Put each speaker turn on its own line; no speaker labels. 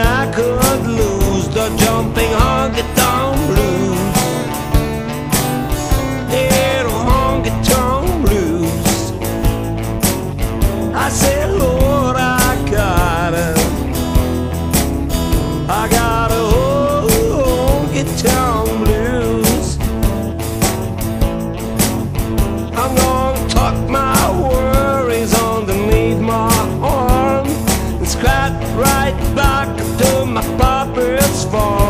I could lose the jumping honky tonk blues. Little honky tonk blues. I said, Lord, I gotta, I gotta honky tonk. was far.